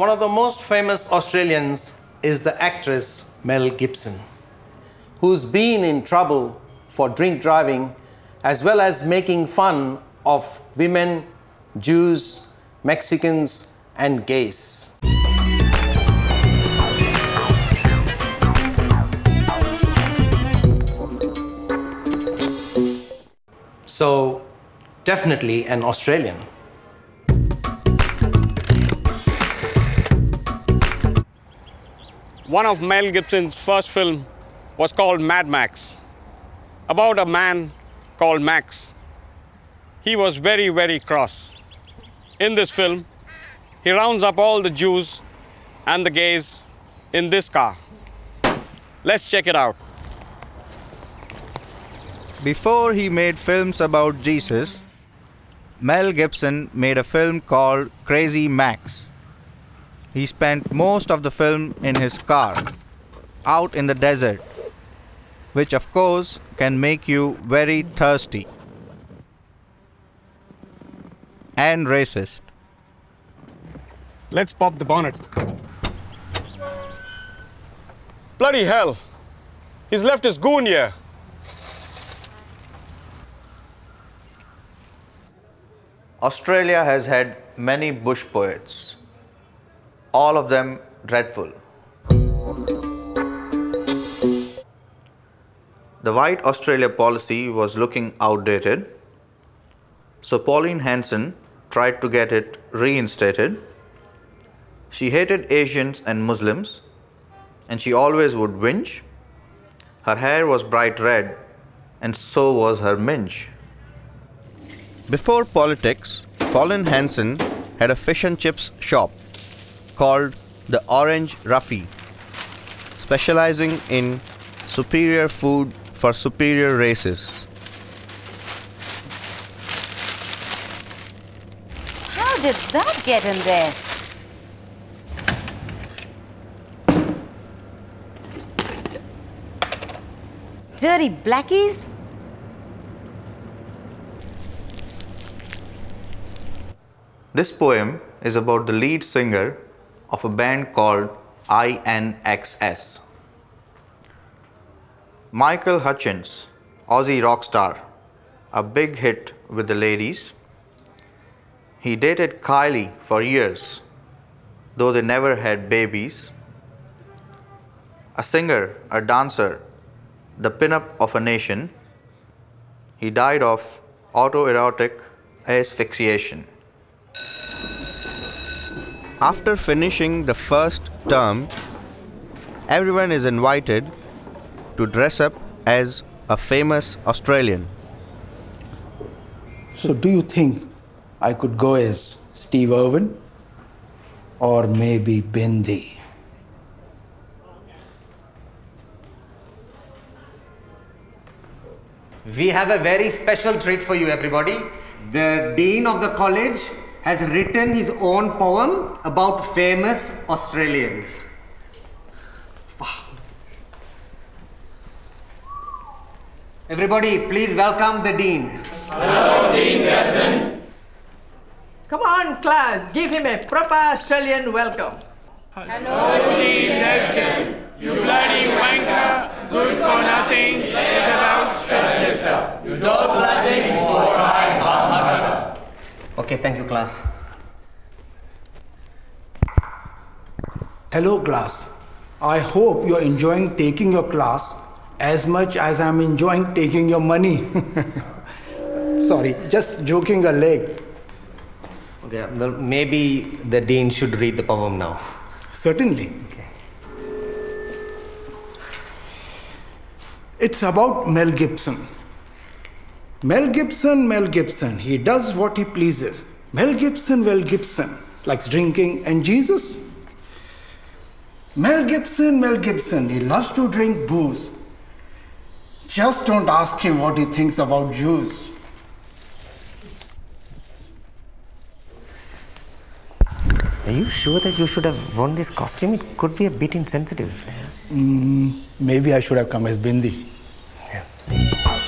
One of the most famous Australians is the actress Mel Gibson, who's been in trouble for drink driving as well as making fun of women, Jews, Mexicans, and gays. So, definitely an Australian. One of Mel Gibson's first film was called Mad Max, about a man called Max. He was very, very cross. In this film, he rounds up all the Jews and the gays in this car. Let's check it out. Before he made films about Jesus, Mel Gibson made a film called Crazy Max. He spent most of the film in his car, out in the desert, which of course can make you very thirsty and racist. Let's pop the bonnet. Bloody hell! He's left his goon here. Australia has had many bush poets, all of them dreadful. The White Australia policy was looking outdated, so Pauline Hanson tried to get it reinstated. She hated Asians and Muslims, and she always would whinge. Her hair was bright red, and so was her minge. Before politics, Pauline Hanson had a fish and chips shop called the Orange Roughy, specializing in superior food for superior races. How did that get in there? Dirty blackies? This poem is about the lead singer of a band called INXS. Michael Hutchence, Aussie rock star, a big hit with the ladies. He dated Kylie for years, though they never had babies. A singer, a dancer, the pinup of a nation. He died of autoerotic asphyxiation. After finishing the first term, everyone is invited to dress up as a famous Australian. So, do you think I could go as Steve Irwin or maybe Bindi? We have a very special treat for you, everybody. The Dean of the college has written his own poem about famous Australians. Everybody, please welcome the Dean. Hello, Dean Gatlin. Come on, class, give him a proper Australian welcome. Okay, thank you, class. Hello, class. I hope you're enjoying taking your class as much as I'm enjoying taking your money. Sorry, just joking a leg. Okay, well, maybe the Dean should read the poem now. Certainly. Okay. It's about Mel Gibson. Mel Gibson, Mel Gibson, he does what he pleases. Mel Gibson, Mel Gibson, likes drinking and Jesus. Mel Gibson, Mel Gibson, he loves to drink booze. Just don't ask him what he thinks about Jews. Are you sure that you should have worn this costume? It could be a bit insensitive. Mm, maybe I should have come as Bindi. Yeah.